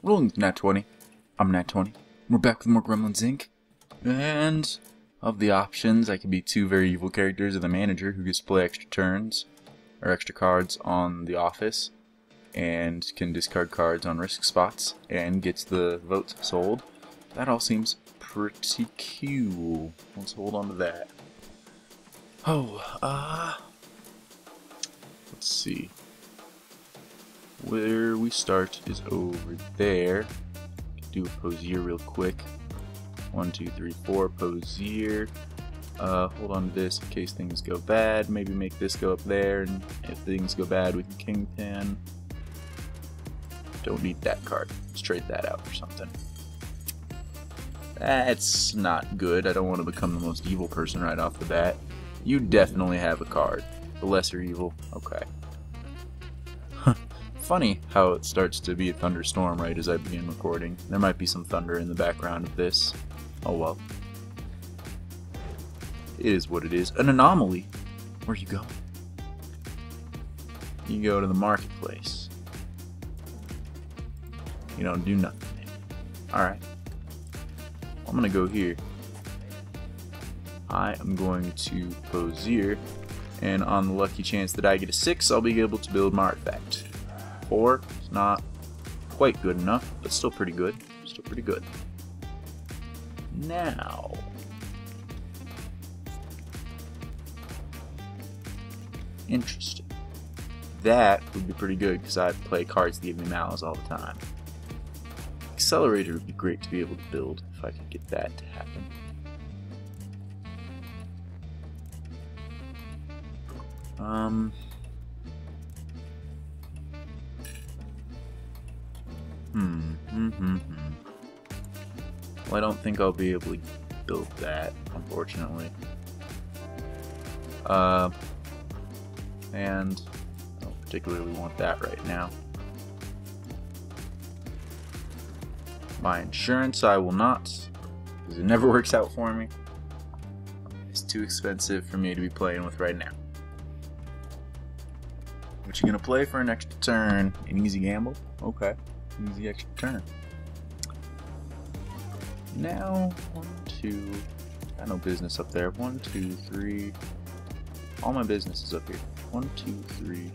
Rolling Nat 20. I'm Nat 20. We're back with more Gremlins Inc. And of the options, I could be two very evil characters or the manager who gets to play extra turns or extra cards on the office and can discard cards on risk spots and gets the votes sold. That all seems pretty cool. Let's hold on to that. Oh, uh, let's see. Where we start is over there. Do a Posier real quick. One, two, three, four. Posier. Uh, hold on to this in case things go bad. Maybe make this go up there, and if things go bad, can Kingpin. Don't need that card. Let's trade that out for something. That's not good. I don't want to become the most evil person right off the bat. You definitely have a card. The lesser evil. Okay. Funny how it starts to be a thunderstorm right as I begin recording. There might be some thunder in the background of this. Oh well. It is what it is. An anomaly. Where you go? You go to the marketplace. You don't do nothing. Alright. I'm gonna go here. I am going to Posier, and on the lucky chance that I get a 6, I'll be able to build my artifact. 4 is not quite good enough, but still pretty good. Still pretty good. Now... Interesting. That would be pretty good because I play cards that give me malice all the time. Accelerator would be great to be able to build if I could get that to happen. Um. Hmm. Hmm. hmm. Well, I don't think I'll be able to build that, unfortunately. Uh. And I don't particularly want that right now. My insurance I will not, because it never works out for me. It's too expensive for me to be playing with right now. What you gonna play for an extra turn? An easy gamble? Okay. Easy extra turn. Now, one, two, got no business up there. One, two, three. All my business is up here. One, two, three.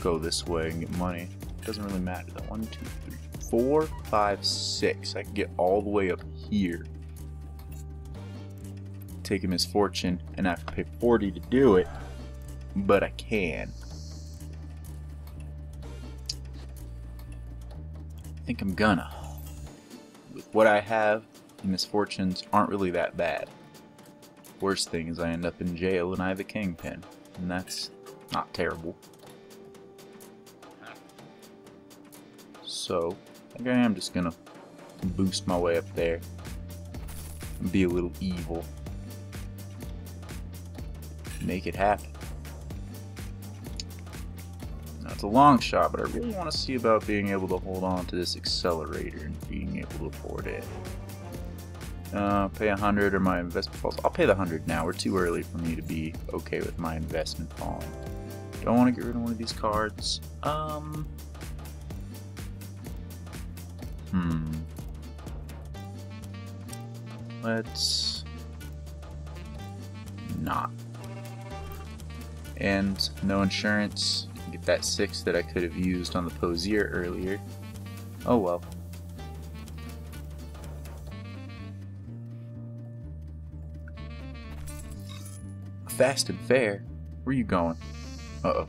Go this way and get money. Doesn't really matter though. One, two, three, four, five, six. I can get all the way up here. Take a misfortune and I have to pay 40 to do it, but I can. Think I'm gonna. With what I have, the misfortunes aren't really that bad. Worst thing is I end up in jail and I have a kingpin, and that's not terrible. So, I think I am just gonna boost my way up there and be a little evil. Make it happen. It's a long shot, but I really want to see about being able to hold on to this accelerator and being able to afford it. Uh, pay a hundred or my investment falls. I'll pay the hundred now. We're too early for me to be okay with my investment falling. Don't want to get rid of one of these cards. Um, Hmm. Let's not. And no insurance. Get that six that I could have used on the Posier earlier. Oh well. Fast and fair. Where you going? Uh oh.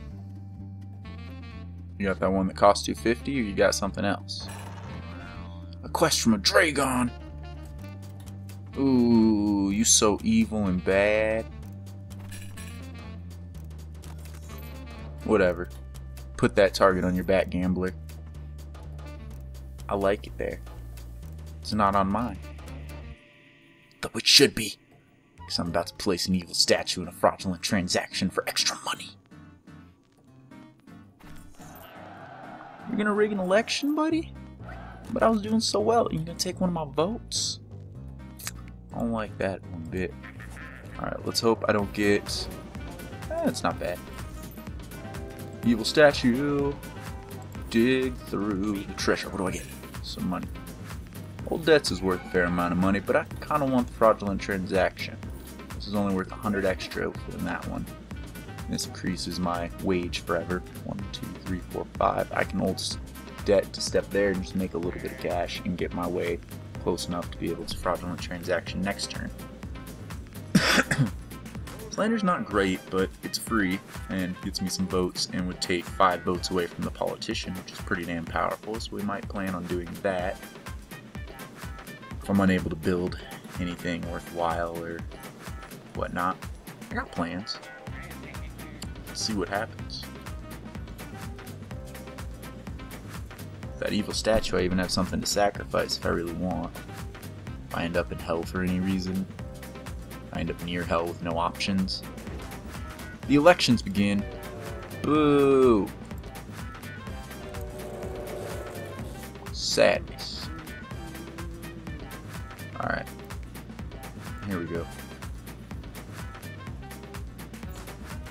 You got that one that cost 250 or you got something else? A quest from a Dragon! Ooh, you so evil and bad. Whatever. Put that target on your back, gambler. I like it there. It's not on mine. Though it should be. Because I'm about to place an evil statue in a fraudulent transaction for extra money. You're gonna rig an election, buddy? But I was doing so well. You're gonna take one of my votes? I don't like that one bit. Alright, let's hope I don't get... Eh, it's not bad. Evil statue. dig through the treasure. What do I get? Some money. Old debts is worth a fair amount of money, but I kind of want the fraudulent transaction. This is only worth 100 extra than that one. This increases my wage forever. One, two, three, four, five. I can hold debt to step there and just make a little bit of cash and get my way close enough to be able to fraudulent transaction next turn. Slander's not great, but it's free and gets me some votes and would take five votes away from the politician, which is pretty damn powerful, so we might plan on doing that. If I'm unable to build anything worthwhile or whatnot, I got plans see what happens. That evil statue, I even have something to sacrifice if I really want. If I end up in hell for any reason, I end up near hell with no options. The elections begin. Boo! Sadness. Alright. Here we go.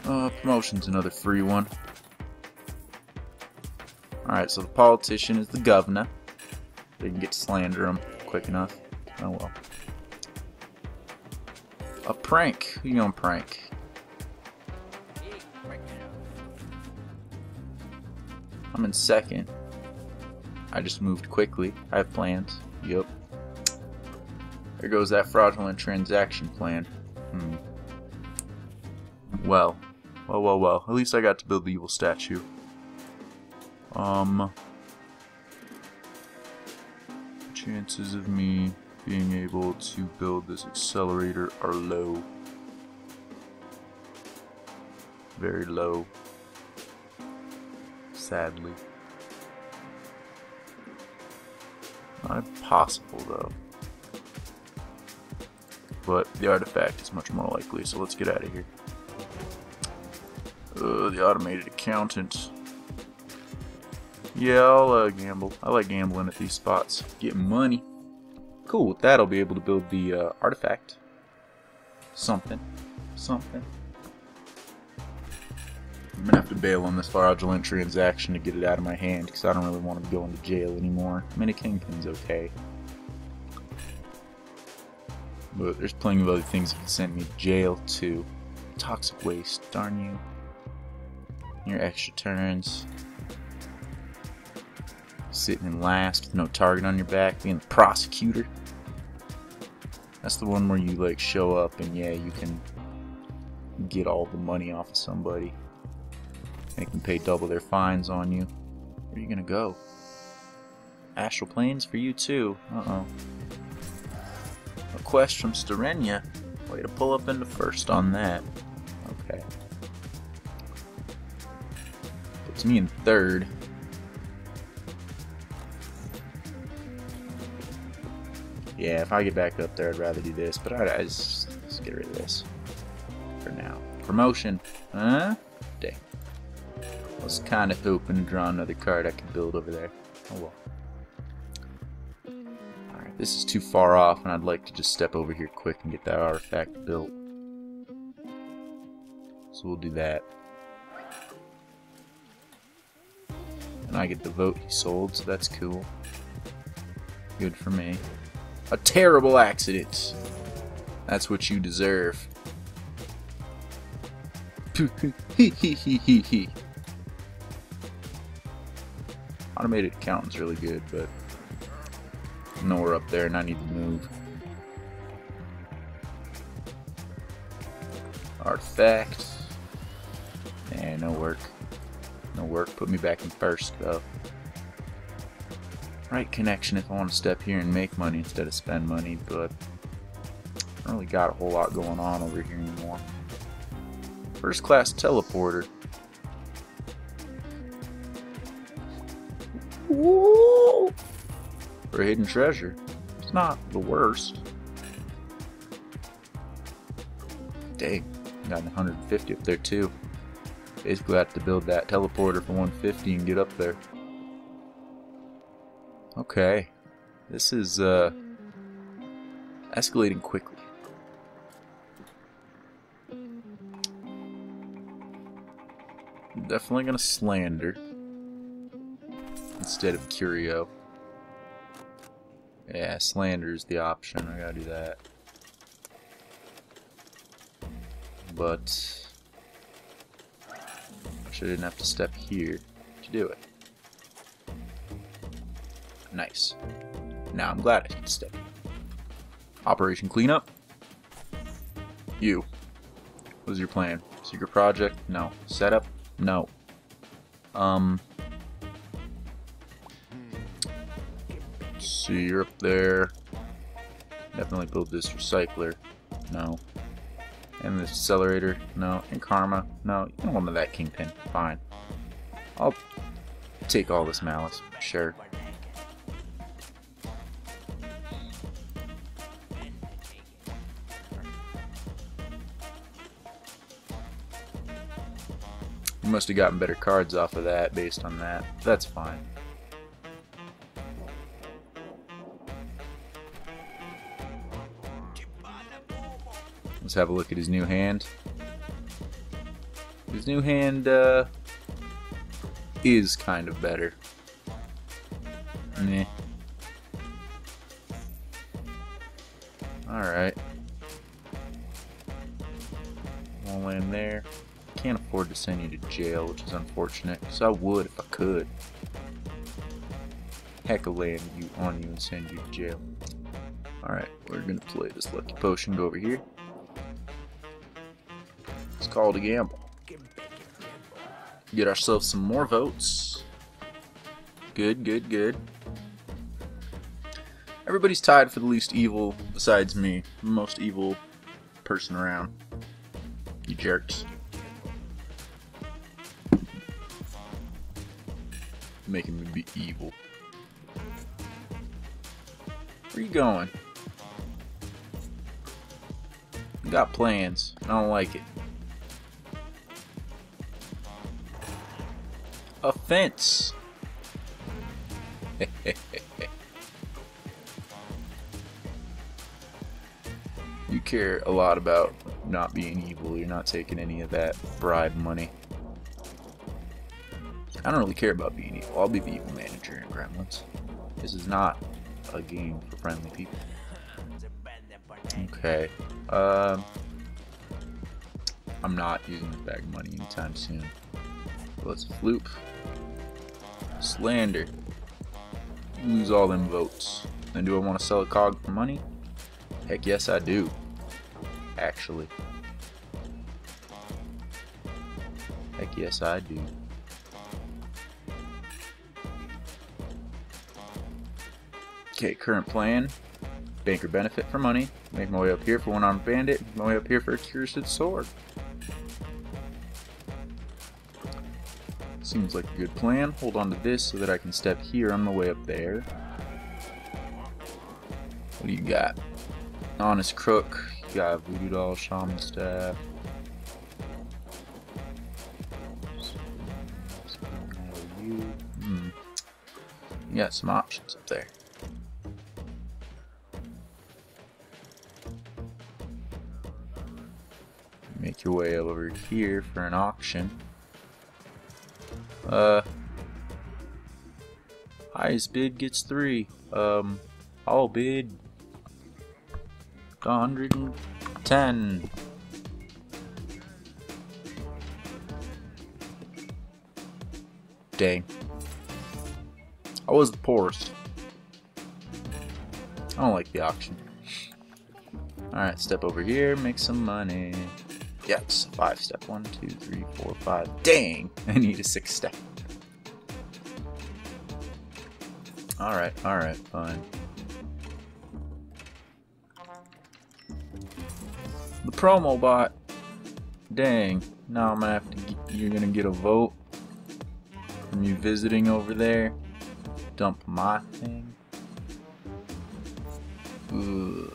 Uh, promotion's another free one. Alright, so the politician is the governor. They can get to slander him quick enough. Oh well. Prank. Who you gonna prank? I'm in second. I just moved quickly. I have plans. Yep. There goes that fraudulent transaction plan. Hmm. Well, well, well, well. At least I got to build the evil statue. Um... Chances of me being able to build this accelerator are low. Very low. Sadly. Not impossible, though. But the artifact is much more likely, so let's get out of here. Uh, the automated accountant. Yeah, I'll uh, gamble. I like gambling at these spots. Getting money. Cool, with that I'll be able to build the uh, artifact. Something. Something. I'm gonna have to bail on this fraudulent transaction to get it out of my hand because I don't really want to go into jail anymore. I mean, a kingpin's okay. But there's plenty of other things that can send me to jail too. Toxic waste, darn you your extra turns. Sitting in last with no target on your back, being the prosecutor. That's the one where you like show up and yeah, you can get all the money off of somebody. Make them pay double their fines on you. Where are you gonna go? Astral planes for you too. Uh-oh. A quest from Sterenia. Way to pull up into first on that. Okay. It's me in third. Yeah, if I get back up there, I'd rather do this, but I, I just, just get rid of this for now. Promotion. Huh? Dang. I was kind of hoping to draw another card I could build over there. Oh well. Alright, this is too far off, and I'd like to just step over here quick and get that artifact built. So we'll do that. And I get the vote he sold, so that's cool. Good for me. A terrible accident. That's what you deserve. Automated accountant's really good, but I'm nowhere up there and I need to move. Artifact. And no work. No work. Put me back in first, though. Right connection if I want to step here and make money instead of spend money, but I don't really got a whole lot going on over here anymore. First class teleporter. Woo! For a hidden treasure. It's not the worst. Dang, got 150 up there too. Basically, I have to build that teleporter for 150 and get up there. Okay. This is, uh, escalating quickly. Definitely gonna slander. instead of Curio. Yeah, slander is the option. I gotta do that. But I should didn't have to step here to do it. Nice. Now I'm glad I didn't. Operation Cleanup. You. What was your plan? Secret project? No. Setup? No. Um. See, you're up there. Definitely build this recycler. No. And this accelerator? No. And karma? No. You don't want that kingpin. Fine. I'll take all this malice. Sure. You must have gotten better cards off of that based on that. That's fine. Let's have a look at his new hand. His new hand uh, is kind of better. Meh. Alright. Afford to send you to jail, which is unfortunate, because I would if I could. Heck of land you on you and send you to jail. Alright, we're gonna play this lucky potion, go over here. It's called a gamble. Get ourselves some more votes. Good, good, good. Everybody's tied for the least evil besides me. Most evil person around. You jerks. Making me be evil. Where you going? You got plans. I don't like it. Offense. you care a lot about not being evil. You're not taking any of that bribe money. I don't really care about being evil. I'll be the evil manager in Gremlins. This is not a game for friendly people. Okay. Um, I'm not using this bag of money anytime soon. Let's floop. Slander. Lose all them votes. And do I want to sell a cog for money? Heck yes I do. Actually. Heck yes I do. Okay, current plan. Banker benefit for money. Make my way up here for one armed bandit. Make my way up here for a cursed sword. Seems like a good plan. Hold on to this so that I can step here on my way up there. What do you got? Honest Crook. You got Voodoo Doll, Shaman Staff. Hmm. You got some options up there. Make your way over here for an auction. Uh, highest bid gets three. Um, all bid 110. Dang. I was the poorest. I don't like the auction. Alright, step over here, make some money. Yes, five step. One, two, three, four, five. Dang! I need a six step. Alright, alright, fine. The promo bot. Dang. Now I'm gonna have to get, you're gonna get a vote from you visiting over there. Dump my thing. Ugh.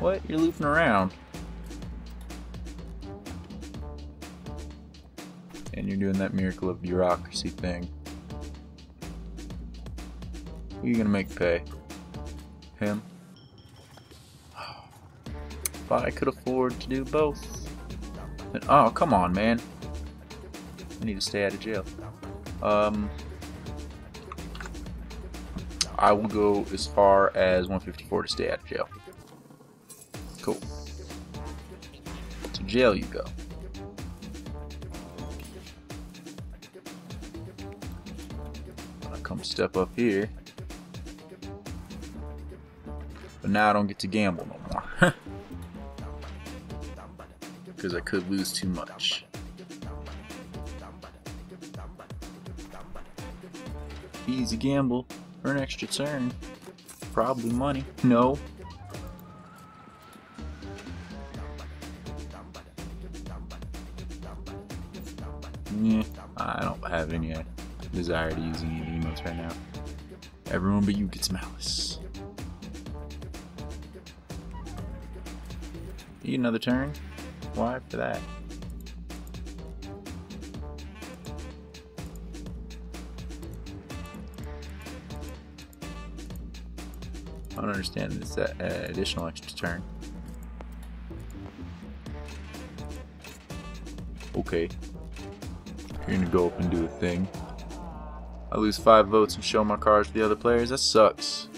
What? You're looping around. And you're doing that miracle of bureaucracy thing. Who you gonna make pay? Him? Thought I could afford to do both. oh, come on, man. I need to stay out of jail. Um, I will go as far as 154 to stay out of jail. Cool. To jail you go. Step up here. But now I don't get to gamble no more. Because I could lose too much. Easy gamble for an extra turn. Probably money. No. Yeah, I don't have any desire to use any emotes right now. Everyone but you gets malice. You need another turn? Why for that? I don't understand this uh, additional extra turn. Okay. You're gonna go up and do a thing. I lose five votes and show my cards to the other players. That sucks.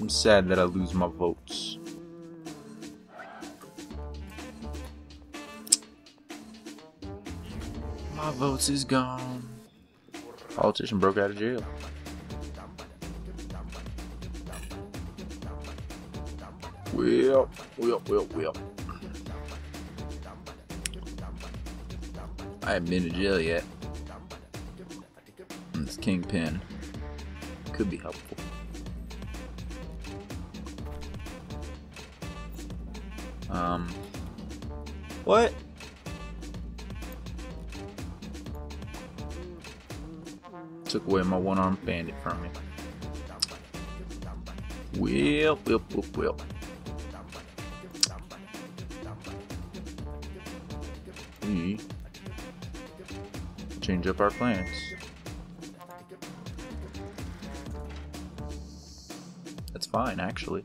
I'm sad that I lose my votes. My votes is gone. Politician broke out of jail. Well, well, well, well. I haven't been to jail yet. Kingpin could be helpful. Um, what? Took away my one-armed bandit from me. Well, well, well, well. We change up our plans. Fine, actually.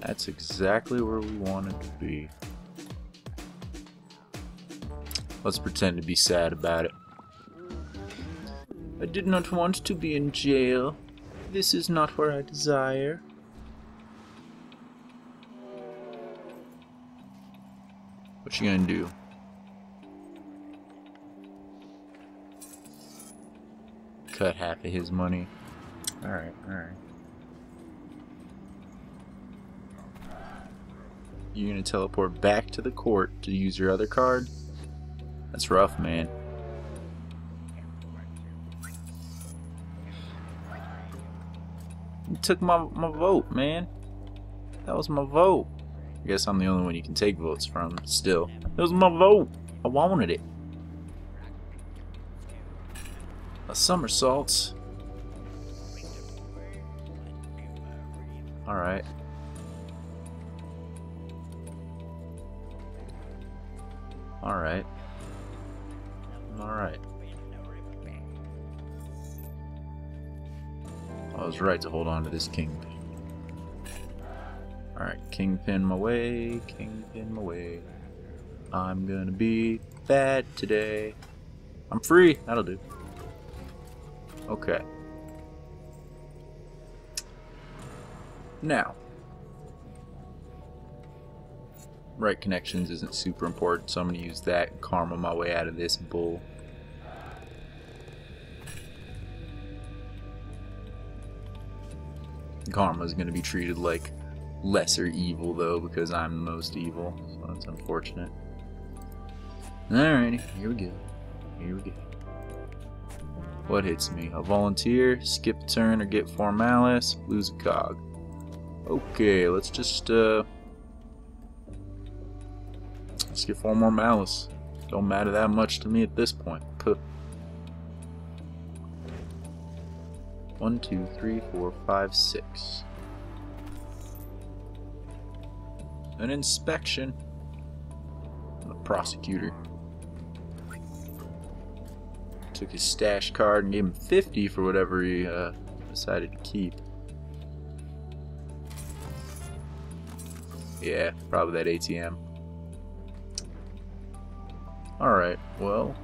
That's exactly where we wanted to be. Let's pretend to be sad about it. I did not want to be in jail. This is not what I desire. What you gonna do? Cut half of his money. Alright, alright. You're gonna teleport back to the court to use your other card? That's rough, man. You took my, my vote, man. That was my vote. I guess I'm the only one you can take votes from, still. It was my vote. I wanted it. A somersault. Alright. Alright. Alright. I was right to hold on to this kingpin. Alright, kingpin my way, kingpin my way. I'm gonna be bad today. I'm free, that'll do. Okay. Now, right connections isn't super important, so I'm going to use that karma my way out of this bull. Karma is going to be treated like lesser evil, though, because I'm the most evil, so that's unfortunate. Alrighty, here we go. Here we go. What hits me? A volunteer, skip a turn, or get four malice, lose a cog. Okay, let's just, uh... Let's get four more malice. Don't matter that much to me at this point. Puh. One, two, three, four, five, six. An inspection. The prosecutor took his stash card and gave him 50 for whatever he uh, decided to keep. Yeah, probably that ATM. Alright, well.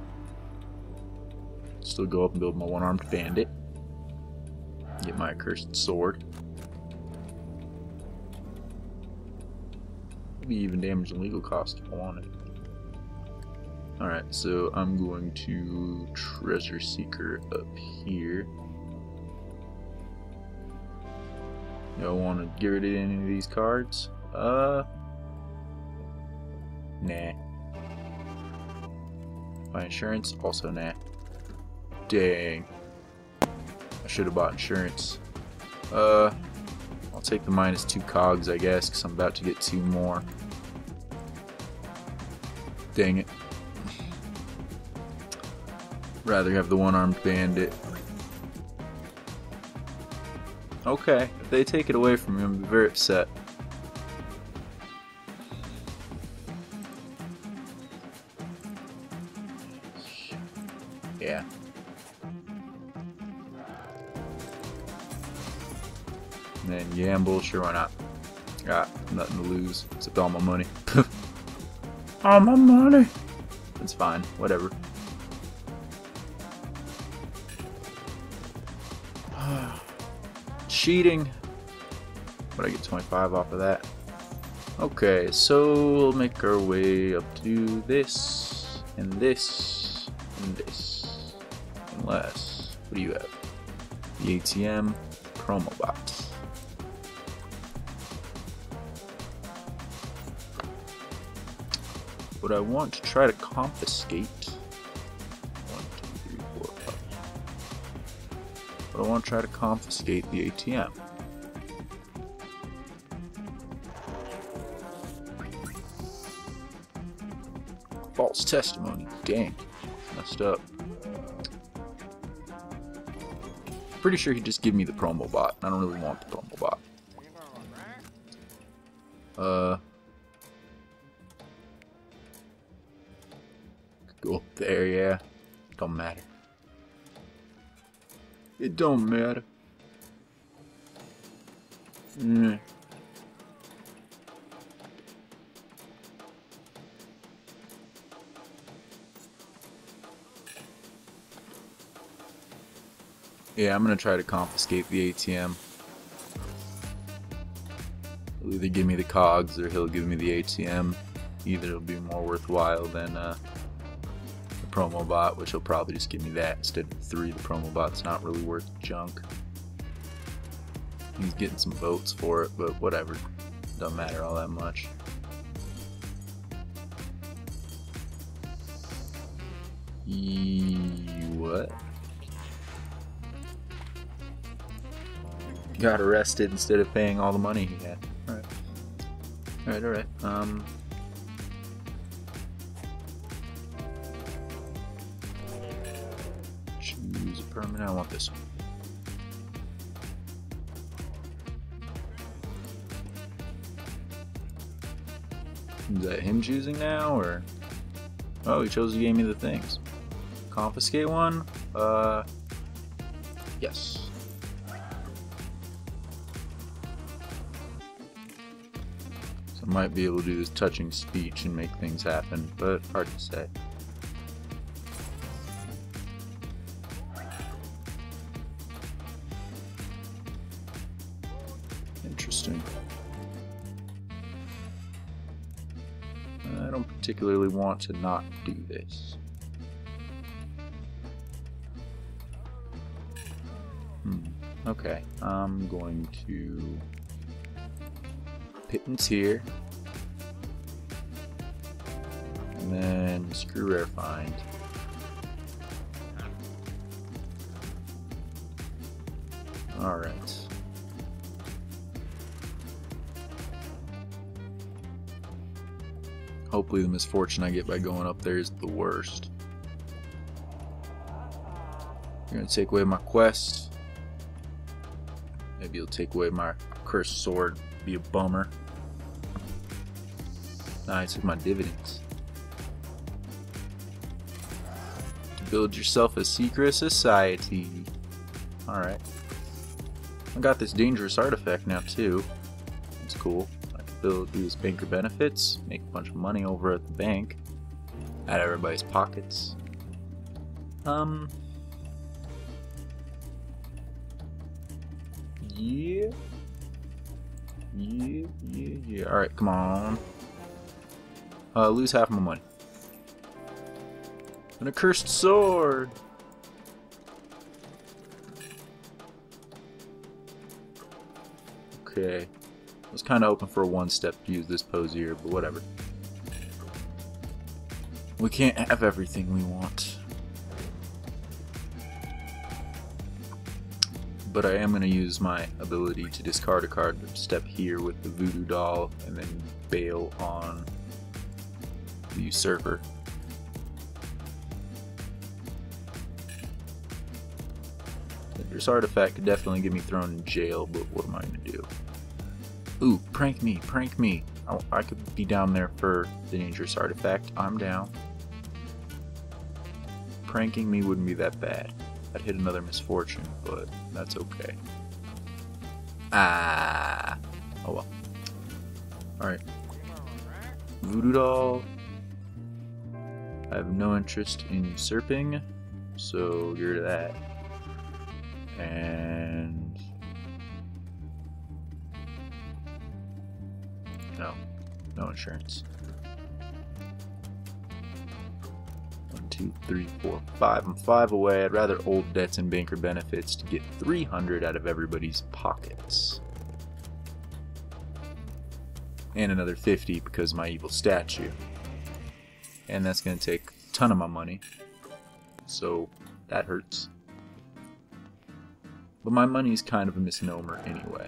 Still go up and build my one-armed bandit. Get my accursed sword. Maybe even damage and legal cost if I wanted. Alright, so I'm going to Treasure Seeker up here. Y'all want to get rid of any of these cards? Uh, nah. My insurance? Also nah. Dang. I should have bought insurance. Uh, I'll take the minus two cogs, I guess, because I'm about to get two more. Dang it. Rather have the one-armed bandit. Okay, if they take it away from me, I'm very upset. Yeah. And then gamble, sure why not. Got nothing to lose except all my money. all my money. It's fine, whatever. Cheating. But I get 25 off of that. Okay, so we'll make our way up to this, and this, and this. Unless, what do you have? The ATM promo box. What I want to try to confiscate. But I want to try to confiscate the ATM. False testimony. Dang. Messed up. Pretty sure he just give me the promo bot. I don't really want the promo bot. Uh. Go up there, yeah. Don't matter. It don't matter. Mm. Yeah, I'm gonna try to confiscate the ATM. He'll either give me the cogs or he'll give me the ATM. Either it'll be more worthwhile than uh, promo bot, which will probably just give me that instead of three. The promo bot's not really worth junk. He's getting some votes for it, but whatever. Doesn't matter all that much. Ye- what? got arrested instead of paying all the money he had. Alright. Alright, alright. Um. Permanent. I want this one. Is that him choosing now, or? Oh, he chose to give me the things. Confiscate one? Uh. Yes. So I might be able to do this touching speech and make things happen, but hard to say. Particularly want to not do this. Hmm. Okay, I'm going to pittance here. And then screw rare find. Alright. Hopefully the misfortune I get by going up there is the worst. You're gonna take away my quest. Maybe you'll take away my cursed sword. Be a bummer. Nah, I took my dividends. Build yourself a secret society. Alright. I got this dangerous artifact now too. It's cool. Do this banker benefits, make a bunch of money over at the bank. out of everybody's pockets. Um. Yeah. Yeah, yeah, yeah. Alright, come on. Uh, lose half my money. An accursed sword! Okay. I was kind of hoping for a one-step to use this pose here, but whatever. We can't have everything we want. But I am going to use my ability to discard a card step here with the Voodoo Doll and then bail on the Usurper. This artifact could definitely get me thrown in jail, but what am I going to do? Ooh, prank me, prank me. I, I could be down there for the dangerous artifact. I'm down. Pranking me wouldn't be that bad. I'd hit another misfortune, but that's okay. Ah. Oh well. Alright. Voodoo doll. I have no interest in usurping, so of that. And no insurance. One, two, three, four, five. I'm five away. I'd rather old debts and banker benefits to get 300 out of everybody's pockets. And another 50 because my evil statue. And that's going to take a ton of my money. So that hurts. But my money is kind of a misnomer anyway.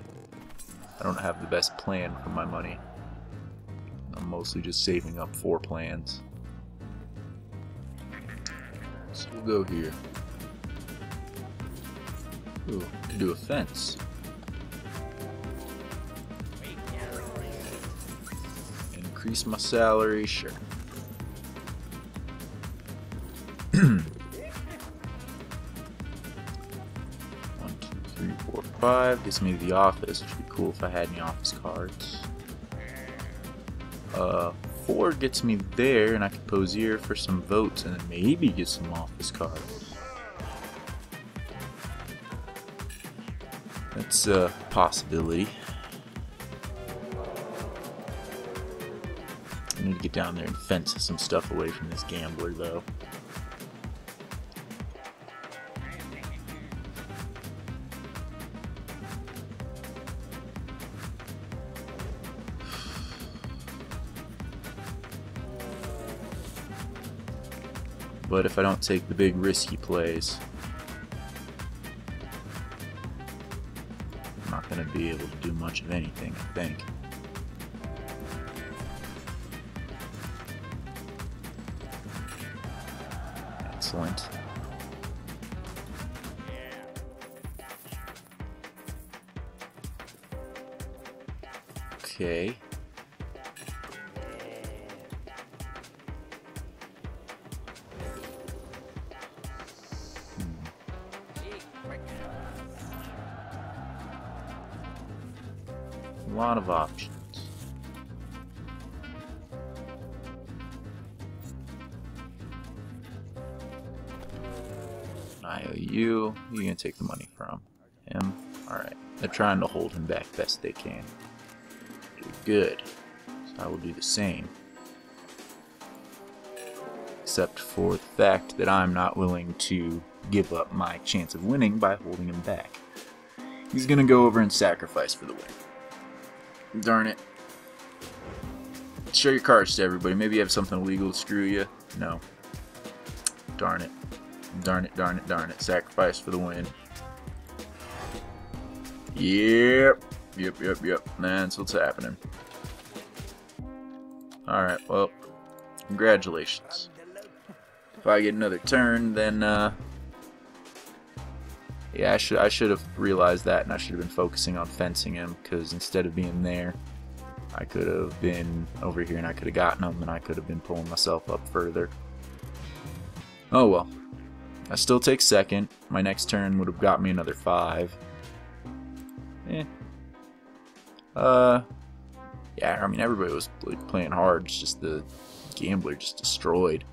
I don't have the best plan for my money. I'm mostly just saving up for plans. So we'll go here. Ooh, to do a fence. Increase my salary, sure. One, two, three, four, five. Gets me the office, which would be cool if I had any office cards. Uh, four gets me there, and I can pose here for some votes, and then maybe get some office cards. That's a possibility. I need to get down there and fence some stuff away from this gambler, though. But if I don't take the big risky plays, I'm not going to be able to do much of anything, I think. Excellent. Okay. Trying to hold him back best they can. Good. So I will do the same. Except for the fact that I'm not willing to give up my chance of winning by holding him back. He's gonna go over and sacrifice for the win. Darn it. Show your cards to everybody. Maybe you have something illegal to screw you. No. Darn it. Darn it, darn it, darn it. Sacrifice for the win. Yep. Yep, yep, yep. That's what's happening. Alright, well, congratulations. If I get another turn, then, uh... Yeah, I should I should have realized that, and I should have been focusing on fencing him, because instead of being there, I could have been over here, and I could have gotten him, and I could have been pulling myself up further. Oh well. I still take second. My next turn would have got me another five. Eh. Uh. Yeah, I mean, everybody was like, playing hard. It's just the gambler just destroyed.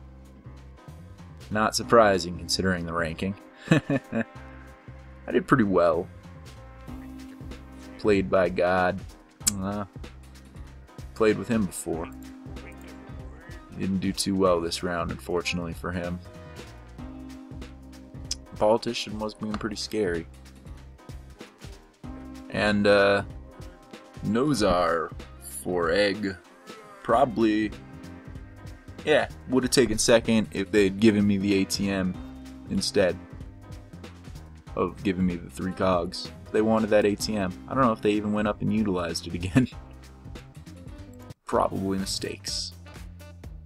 Not surprising considering the ranking. I did pretty well. Played by God. Uh, played with him before. Didn't do too well this round, unfortunately for him. Politician was being pretty scary. And, uh, Nozar for egg. Probably, yeah, would have taken second if they'd given me the ATM instead of giving me the three cogs. They wanted that ATM. I don't know if they even went up and utilized it again. Probably mistakes.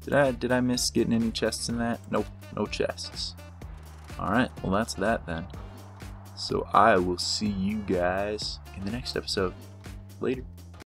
Did I did I miss getting any chests in that? Nope, no chests. Alright, well that's that then. So I will see you guys in the next episode. Later.